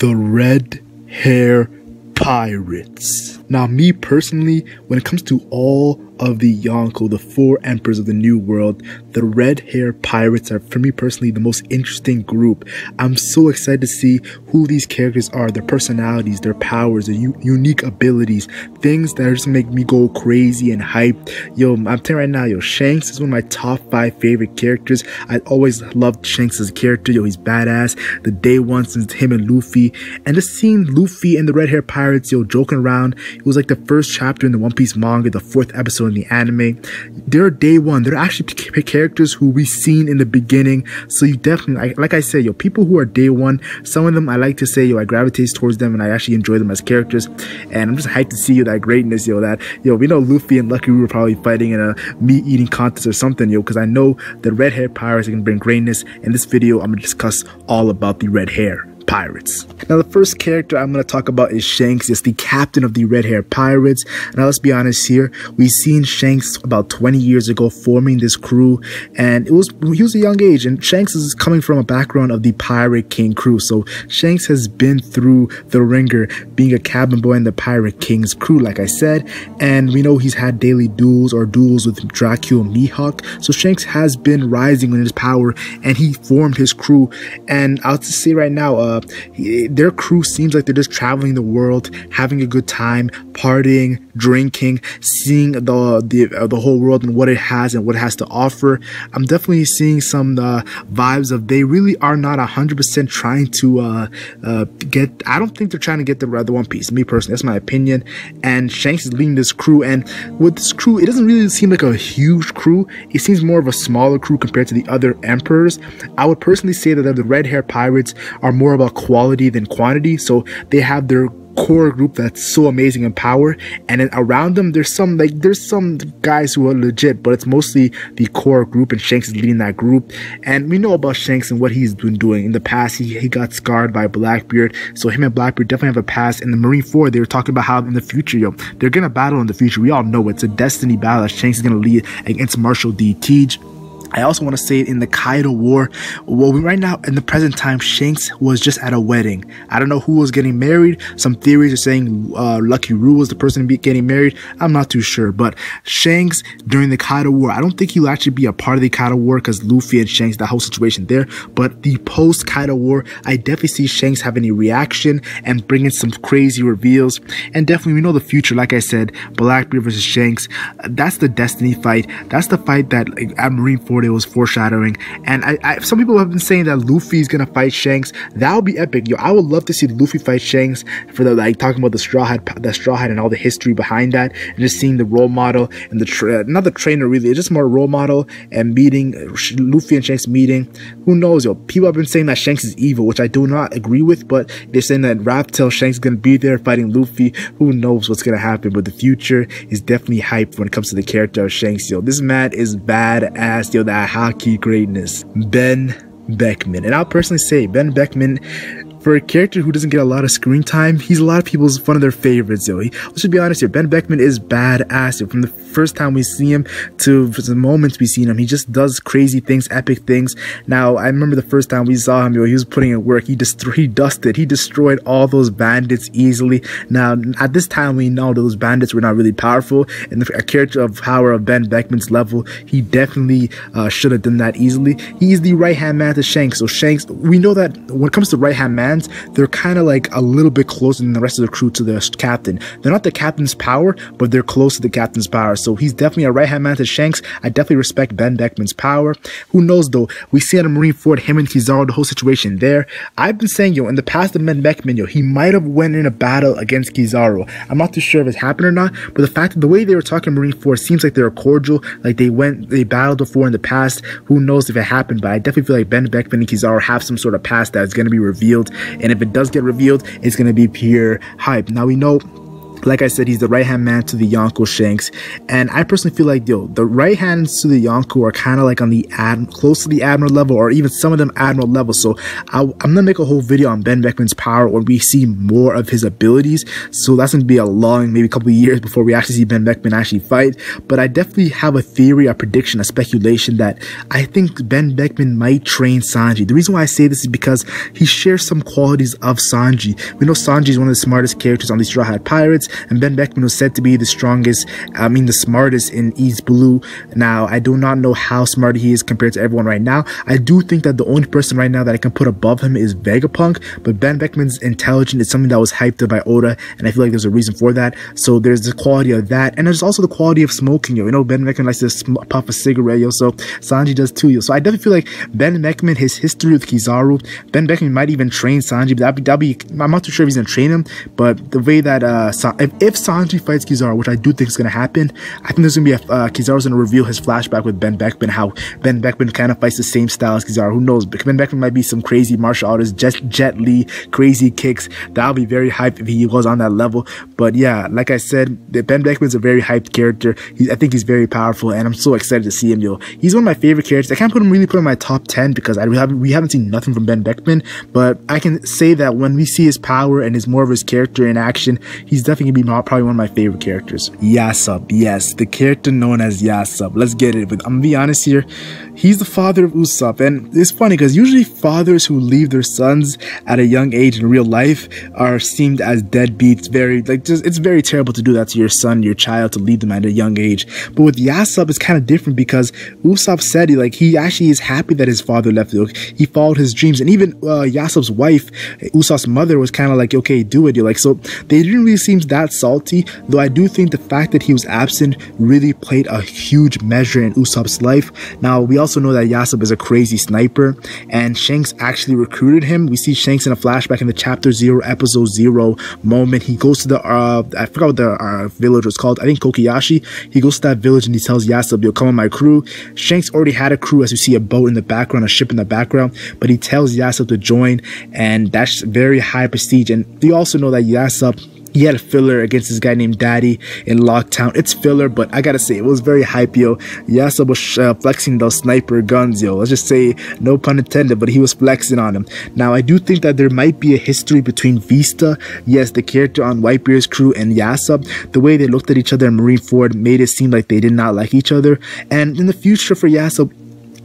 the red hair pirates. Now, me personally, when it comes to all of the Yonko, the four emperors of the New World, the red hair pirates are, for me personally, the most interesting group. I'm so excited to see who these characters are, their personalities, their powers, their unique abilities, things that just make me go crazy and hyped. Yo, I'm telling you right now, yo, Shanks is one of my top five favorite characters. I always loved Shanks as a character. Yo, he's badass. The day one since him and Luffy, and just seeing Luffy and the red hair pirates, yo, joking around. It was like the first chapter in the One Piece manga, the fourth episode in the anime. They're day one. They're actually characters who we've seen in the beginning. So you definitely, like I said, yo, people who are day one, some of them I like to say, yo, I gravitate towards them and I actually enjoy them as characters. And I'm just hyped to see you that greatness, yo, that, yo, we know Luffy and Lucky Roux were probably fighting in a meat eating contest or something, yo, because I know the red hair pirates can bring greatness. In this video, I'm going to discuss all about the red hair pirates. Now, the first character I'm going to talk about is Shanks. It's the captain of the Red Hair Pirates. Now, let's be honest here. We've seen Shanks about 20 years ago forming this crew, and it was he was a young age. And Shanks is coming from a background of the Pirate King crew, so Shanks has been through the ringer, being a cabin boy in the Pirate King's crew, like I said. And we know he's had daily duels or duels with Dracula Mihawk. So Shanks has been rising in his power, and he formed his crew. And I'll just say right now, uh, their crew seems like they're just traveling the world, having a good time, partying, drinking, seeing the the, uh, the whole world and what it has and what it has to offer. I'm definitely seeing some uh, vibes of they really are not 100% trying to uh, uh, get. I don't think they're trying to get the the One Piece. Me personally, that's my opinion. And Shanks is leading this crew, and with this crew, it doesn't really seem like a huge crew. It seems more of a smaller crew compared to the other emperors. I would personally say that the red hair pirates are more about quality than quantity. So they have their core group that's so amazing in power. And then around them there's some like there's some guys who are legit but it's mostly the core group and Shanks is leading that group. And we know about Shanks and what he's been doing. In the past he, he got scarred by Blackbeard. So him and Blackbeard definitely have a past. In the Marineford they were talking about how in the future yo they're gonna battle in the future. We all know it's a destiny battle that Shanks is gonna lead against marshall D. Teach I also want to say it in the Kaido War, well, right now in the present time, Shanks was just at a wedding. I don't know who was getting married. Some theories are saying uh, Lucky Roux was the person getting married. I'm not too sure, but Shanks during the Kaido War, I don't think he'll actually be a part of the Kaido War because Luffy and Shanks, that whole situation there. But the post Kaido War, I definitely see Shanks having a reaction and bringing some crazy reveals. And definitely, we know the future. Like I said, Blackbeard versus Shanks. That's the Destiny fight. That's the fight that like, at Marineford it was foreshadowing. And I, I, some people have been saying that Luffy's gonna fight Shanks. That would be epic. Yo, I would love to see Luffy fight Shanks for the like talking about the Straw Hat, the Straw Hat, and all the history behind that, and just seeing the role model and the tra- not the trainer really. It's just more role model and meeting Luffy and Shanks meeting. Who knows? Yo, people have been saying that Shanks is evil, which I do not agree with, but they're saying that Raftel Shanks is gonna be there fighting Luffy. Who knows what's gonna happen? But the future is definitely hyped when it comes to the character of Shanks. Yo, this man is badass. Yo, that haki greatness. Ben Beckman. And I'll personally say Ben Beckman for a character who doesn't get a lot of screen time, he's a lot of people's one of their favorites. Yo, let's just be honest here. Ben Beckman is badass. From the first time we see him to the moments we see him, he just does crazy things, epic things. Now, I remember the first time we saw him, yo, he was putting in work. He he dusted, he destroyed all those bandits easily. Now, at this time, we know those bandits were not really powerful, and a character of power of Ben Beckman's level, he definitely uh, should have done that easily. He's the right hand man to Shanks. So Shanks, we know that when it comes to right hand man they're kind of like a little bit closer than the rest of the crew to the captain. They're not the captain's power, but they're close to the captain's power. So he's definitely a right hand man to Shanks. I definitely respect Ben Beckman's power. Who knows though? We see at a Marineford him and Kizaru, the whole situation there. I've been saying, yo, in the past of Ben Beckman, yo, he might have went in a battle against Kizaru. I'm not too sure if it's happened or not, but the fact that the way they were talking Marine Marineford seems like they're cordial, like they went, they battled before in the past. Who knows if it happened, but I definitely feel like Ben Beckman and Kizaru have some sort of past that's going to be revealed and if it does get revealed, it's going to be pure hype. Now we know like I said, he's the right hand man to the Yonko Shanks, and I personally feel like yo, the right hands to the Yonko are kind of like on the ad, close to the Admiral level, or even some of them Admiral level. So I, am gonna make a whole video on Ben Beckman's power when we see more of his abilities. So that's gonna be a long, maybe a couple years before we actually see Ben Beckman actually fight. But I definitely have a theory, a prediction, a speculation that I think Ben Beckman might train Sanji. The reason why I say this is because he shares some qualities of Sanji. We know Sanji is one of the smartest characters on the Straw Hat Pirates and Ben Beckman was said to be the strongest, I mean the smartest in East Blue. Now, I do not know how smart he is compared to everyone right now. I do think that the only person right now that I can put above him is Vegapunk, but Ben Beckman's intelligence is something that was hyped up by Oda, and I feel like there's a reason for that. So there's the quality of that, and there's also the quality of smoking, yo. You know, Ben Beckman likes to puff a cigarette, yo, so Sanji does too, yo. So I definitely feel like Ben Beckman, his history with Kizaru, Ben Beckman might even train Sanji, but that'd be, that'd be I'm not too sure if he's gonna train him, but the way that uh, if, if Sanji fights Kizaru, which I do think is going to happen, I think there's going to be a uh, Kizaru's going to reveal his flashback with Ben Beckman, how Ben Beckman kind of fights the same style as Kizaru. Who knows? Ben Beckman might be some crazy martial artist, Jet, Jet Li, crazy kicks. That'll be very hyped if he was on that level. But yeah, like I said, Ben Beckman's a very hyped character. He, I think he's very powerful, and I'm so excited to see him. Yo, he's one of my favorite characters. I can't put him really put him in my top ten because I we haven't we haven't seen nothing from Ben Beckman. But I can say that when we see his power and his more of his character in action, he's definitely be probably one of my favorite characters. Yasopp, yes, the character known as Yasopp. Let's get it. But I'm gonna be honest here, he's the father of Usopp, and it's funny because usually fathers who leave their sons at a young age in real life are seemed as deadbeats. Very like just it's very terrible to do that to your son, your child, to leave them at a young age. But with Yasopp, it's kind of different because Usopp said he like he actually is happy that his father left. Like, he followed his dreams, and even uh, Yasopp's wife, Usopp's mother, was kind of like, okay, do it. You're like so they didn't really seem that salty though I do think the fact that he was absent really played a huge measure in Usopp's life. Now, we also know that Yasopp is a crazy sniper, and Shanks actually recruited him. We see Shanks in a flashback in the chapter 0, episode 0 moment. He goes to the, uh, I forgot what the uh, village was called, I think Kokoyashi. He goes to that village and he tells Yasopp, yo, come on my crew. Shanks already had a crew as you see a boat in the background, a ship in the background, but he tells Yasopp to join, and that's very high prestige. And we also know that Yasopp he had a filler against this guy named Daddy in Locktown. It's filler, but I gotta say, it was very hype, yo. Yasa was uh, flexing those sniper guns, yo. Let's just say, no pun intended, but he was flexing on him. Now, I do think that there might be a history between Vista, yes, the character on Whitebeard's crew, and Yasopp. The way they looked at each other in Marineford made it seem like they did not like each other. And in the future for Yasopp,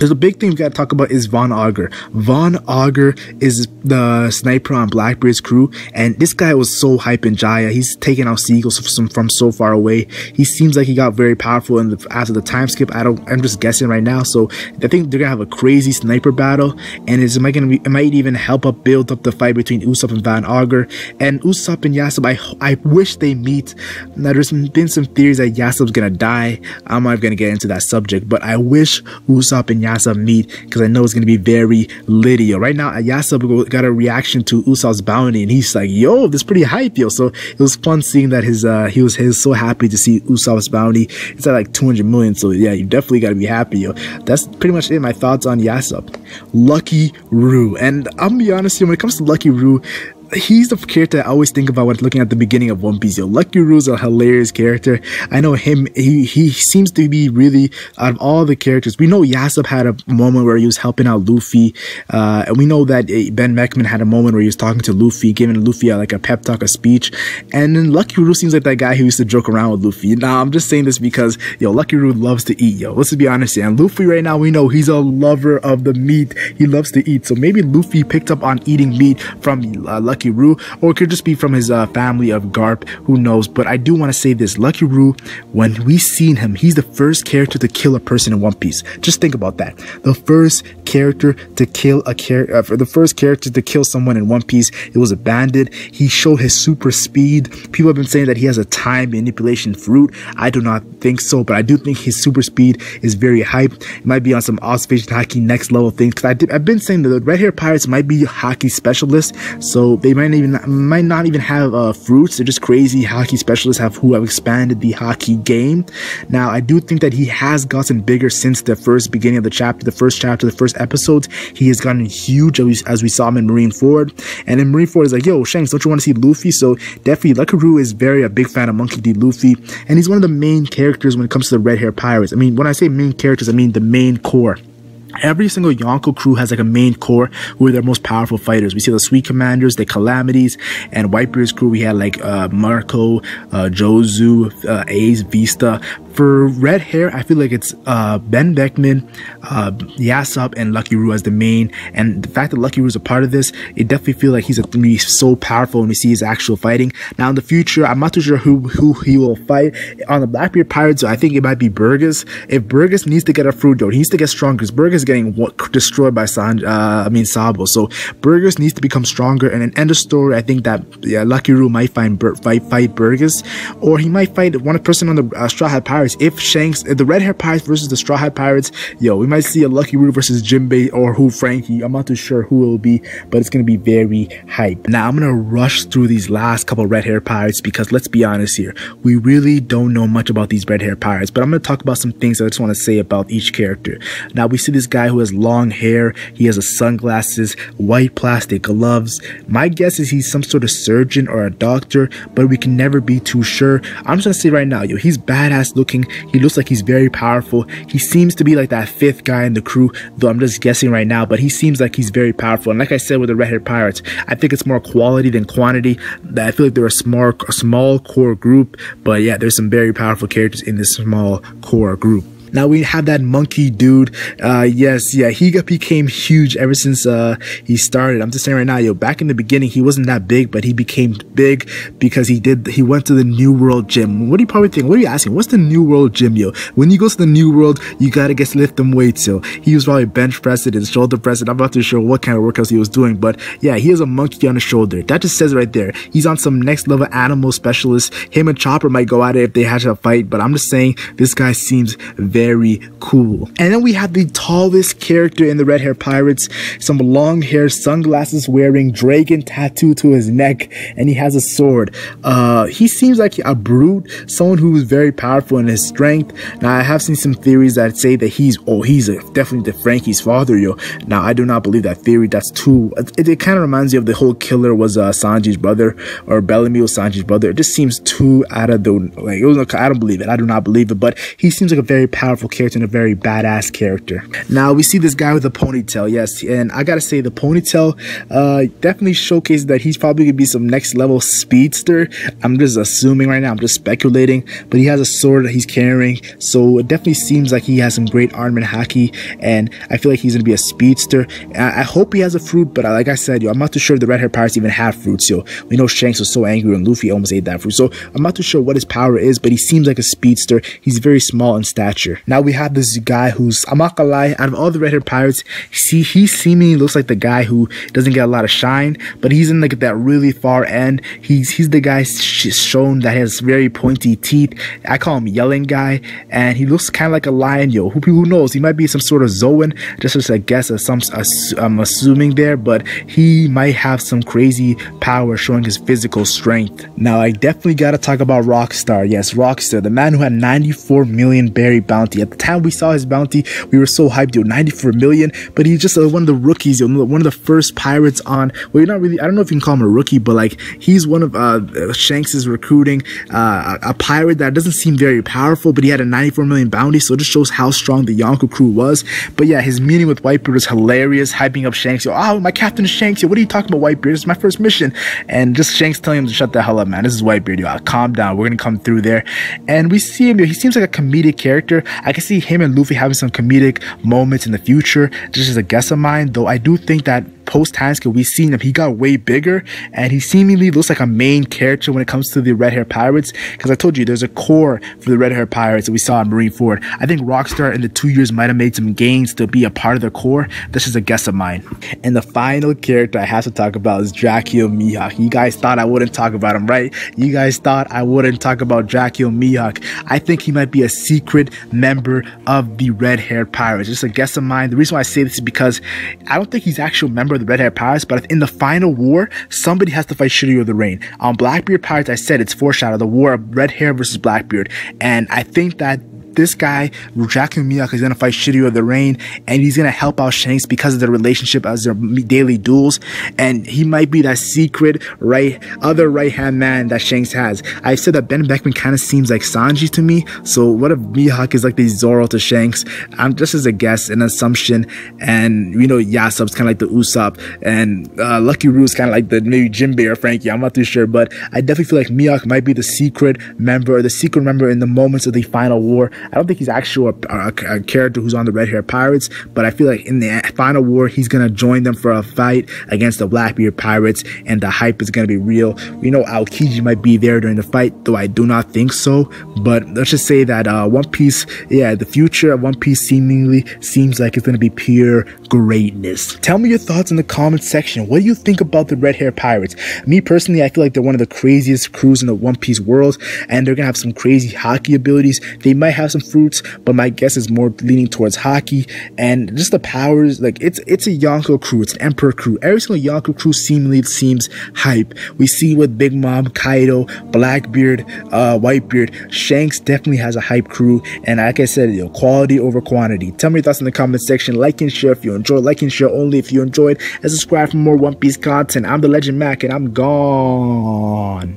there's a big thing we gotta talk about is Van Augur. Van Augur is the sniper on Blackbeard's crew, and this guy was so hype in Jaya. He's taking out seagulls from, from so far away. He seems like he got very powerful in the, after the time skip. I don't. I'm just guessing right now. So I think they're gonna have a crazy sniper battle, and it's might gonna be, it might even help up build up the fight between Usopp and Van Augur. And Usopp and Yasopp, I I wish they meet. Now there's been some theories that Yasopp's gonna die. I'm not gonna get into that subject, but I wish Usopp and Yasopp meet because I know it's going to be very litty. Right now, Yasopp got a reaction to Usopp's bounty and he's like, yo, this is pretty hype, yo. So it was fun seeing that his, uh, he was, so happy to see Usopp's bounty. It's at like 200 million. So yeah, you definitely got to be happy, yo. That's pretty much it. My thoughts on Yasopp. Lucky Roux. And I'm gonna be honest here, when it comes to Lucky Roux, he's the character I always think about when looking at the beginning of One Piece. Yo, Lucky Roux's a hilarious character. I know him. He he seems to be really out of all the characters. We know Yasopp had a moment where he was helping out Luffy, uh, and we know that uh, Ben Beckman had a moment where he was talking to Luffy, giving Luffy a, like a pep talk, a speech. And then Lucky Roux seems like that guy who used to joke around with Luffy. Now I'm just saying this because yo, Lucky Roux loves to eat. Yo, let's be honest. And Luffy right now we know he's a lover of the meat. He loves to eat. So maybe Luffy picked up on eating meat from uh, Lucky Lucky Roux, or it could just be from his uh, family of Garp, who knows. But I do want to say this Lucky Roux, when we seen him, he's the first character to kill a person in One Piece. Just think about that. The first character to kill a character, uh, the first character to kill someone in One Piece, it was a bandit. He showed his super speed. People have been saying that he has a time manipulation fruit. I do not think so, but I do think his super speed is very hype. It might be on some observation haki next level things. Because I've been saying that the red hair pirates might be haki specialists, so they They might even might not even have uh, fruits. They're just crazy haki specialists have who have expanded the haki game. Now, I do think that he has gotten bigger since the first beginning of the chapter, the first chapter, the first episode. He has gotten huge as we saw him in Marineford. And in Marineford is like, yo, Shanks, don't you want to see Luffy? So definitely, Lucky is very a big fan of Monkey D. Luffy, and he's one of the main characters when it comes to the Red Hair Pirates. I mean, when I say main characters, I mean the main core. Every single Yonko crew has like a main core who are their most powerful fighters. We see the Sweet Commanders, the Calamities, and Whitebeard's crew. We had like uh, Marco, uh, Jozu, uh, Ace, Vista. For red hair, I feel like it's uh, Ben Beckman, uh, and Lucky Roux as the main. And the fact that Lucky Roux is a part of this, it definitely feels like he's a, be so powerful when we see his actual fighting. Now in the future, I'm not too sure who who he will fight on the Blackbeard Pirates. I think it might be Burgess. If Burgess needs to get a fruit, though, he needs to get stronger because Burgess getting destroyed by San, uh, I mean Sabo. So Burgess needs to become stronger. And in end of story, I think that yeah, Lucky Roux might find Bur fight fight Burgess, or he might fight one person on the uh, Straw Hat Pirates. If Shanks, if the Red Hair Pirates versus the Straw Hat Pirates, yo, we might see a Lucky Roux versus Jinbei or who Franky. I'm not too sure who it will be, but it's gonna be very hype. Now I'm gonna rush through these last couple Red Hair Pirates because let's be honest here, we really don't know much about these Red Hair Pirates. But I'm gonna talk about some things that I just want to say about each character. Now we see this guy who has long hair, he has a sunglasses, white plastic gloves. My guess is he's some sort of surgeon or a doctor, but we can never be too sure. I'm just gonna say right now, yo, he's badass looking. He looks like he's very powerful. He seems to be like that fifth guy in the crew, though I'm just guessing right now, but he seems like he's very powerful. And like I said with the Red Hair Pirates, I think it's more quality than quantity. I feel like they're a small, a small core group, but yeah, there's some very powerful characters in this small core group. Now we have that monkey dude. Uh, yes, yeah, he got, became huge ever since uh, he started. I'm just saying right now, yo, back in the beginning, he wasn't that big, but he became big because he did. He went to the New World Gym. What do you probably think? What are you asking? What's the New World Gym, yo? When you go to the New World, you gotta get lift them weights, yo. He was probably bench pressing and shoulder pressing. I'm not too sure what kind of workouts he was doing, but yeah, he has a monkey on his shoulder. That just says right there. He's on some next level animal specialist. Him and Chopper might go at it if they had to fight, but I'm just saying this guy seems very very cool. And then we have the tallest character in the Red Hair Pirates, some long hair, sunglasses wearing, dragon tattoo to his neck, and he has a sword. Uh, he seems like a brute, someone who is very powerful in his strength. Now, I have seen some theories that say that he's, oh, he's a, definitely the Franky's father, yo. Now, I do not believe that theory. That's too, it, it kind of reminds me of the whole killer was uh, Sanji's brother, or Bellamy was Sanji's brother. It just seems too out of the, like, it was, I don't believe it. I do not believe it, but he seems like a very powerful character character and a very badass character. Now we see this guy with a ponytail, yes, and I gotta say the ponytail uh, definitely showcases that he's probably gonna be some next level speedster. I'm just assuming right now, I'm just speculating, but he has a sword that he's carrying, so it definitely seems like he has some great armament haki, and I feel like he's gonna be a speedster. I, I hope he has a fruit, but like I said, yo, I'm not too sure if the red hair pirates even have fruits, yo. We know Shanks was so angry when Luffy almost ate that fruit, so I'm not too sure what his power is, but he seems like a speedster. He's very small in stature. Now we have this guy who's I'm not gonna lie, out of all the Red Hair Pirates, see he seemingly looks like the guy who doesn't get a lot of shine, but he's in like that really far end. He's he's the guy shown that has very pointy teeth. I call him Yelling Guy, and he looks kind of like a lion. Yo, who who knows? He might be some sort of Zoan. Just as a guess, as some I'm assuming there, but he might have some crazy power showing his physical strength. Now I definitely gotta talk about Rockstar. Yes, Rockstar, the man who had 94 million berry bounty at the time we saw his bounty, we were so hyped, yo, 94 million. But he's just uh, one of the rookies, yo, one of the first pirates on. Well, you're not really, I don't know if you can call him a rookie, but like he's one of uh, Shanks's recruiting, uh, a, a pirate that doesn't seem very powerful, but he had a 94 million bounty, so it just shows how strong the Yonko crew was. But yeah, his meeting with Whitebeard was hilarious, hyping up Shanks. Yo, oh, my captain is Shanks. Yo, what are you talking about, Whitebeard? It's my first mission. And just Shanks telling him to shut the hell up, man. This is Whitebeard. Yo, calm down. We're gonna come through there. And we see him. Yo, he seems like a comedic character. I can see him and Luffy having some comedic moments in the future, This is a guess of mine. Though I do think that post time we've seen him. He got way bigger and he seemingly looks like a main character when it comes to the Red Hair Pirates. Because I told you, there's a core for the Red Hair Pirates that we saw in Marineford. I think Rockstar in the two years might have made some gains to be a part of the core. This is a guess of mine. And the final character I have to talk about is Dracula Mihawk. You guys thought I wouldn't talk about him, right? You guys thought I wouldn't talk about Dracula Mihawk. I think he might be a secret member of the Red Hair Pirates. Just a guess of mine. The reason why I say this is because I don't think he's actual member member of the Red Hair Pirates, but in the final war, somebody has to fight Shiryu of the Rain. On Blackbeard Pirates, I said it's foreshadowed the war of Red Hair versus Blackbeard, and I think that this guy, Rujaku Mihawk, is gonna fight Shiryu of the Rain, and he's gonna help out Shanks because of their relationship as their daily duels, and he might be that secret right other right hand man that Shanks has. I said that Ben Beckman kind of seems like Sanji to me, so what if Mihawk is like the Zoro to Shanks? I'm just as a guess, an assumption, and you know Yasopp's kind of like the Usopp, and uh, Lucky Roux's kind of like the maybe Jinbei or Franky. I'm not too sure, but I definitely feel like Mihawk might be the secret member, or the secret member in the moments of the final war. I don't think he's actually a, a, a, character who's on the Red Hair Pirates, but I feel like in the final war, he's going to join them for a fight against the Blackbeard Pirates, and the hype is going to be real. We know Aokiji might be there during the fight, though I do not think so, but let's just say that uh, One Piece, yeah, the future of One Piece seemingly seems like it's going to be pure greatness. Tell me your thoughts in the comment section. What do you think about the Red Hair Pirates? Me personally, I feel like they're one of the craziest crews in the One Piece world, and they're going to have some crazy haki abilities. They might have some fruits, but my guess is more leaning towards haki and just the powers. Like it's it's a Yonko crew, it's an Emperor crew. Every single Yonko crew seemingly seems hype. We see with Big Mom, Kaido, Blackbeard, uh, Whitebeard, Shanks definitely has a hype crew. And like I said, you know, quality over quantity. Tell me your thoughts in the comment section. Like and share if you enjoyed. Like and share only if you enjoyed. And subscribe for more One Piece content. I'm the Legend Mac, and I'm gone.